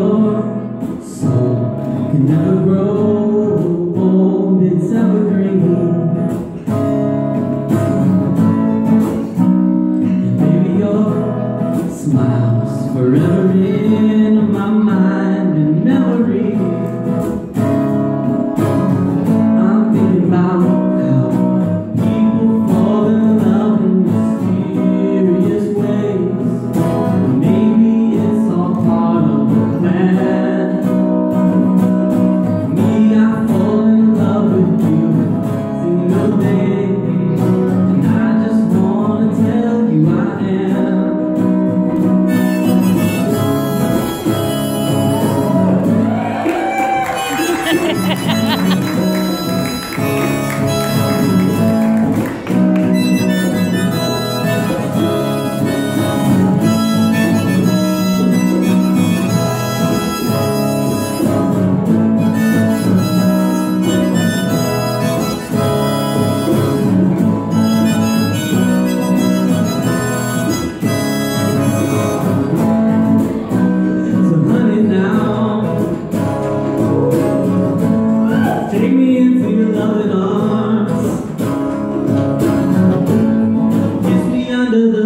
your soul can never grow old, it's evergreen. And maybe your smile's forever in. Ha ha ha ha! Take me into your loving arms. Kiss me under the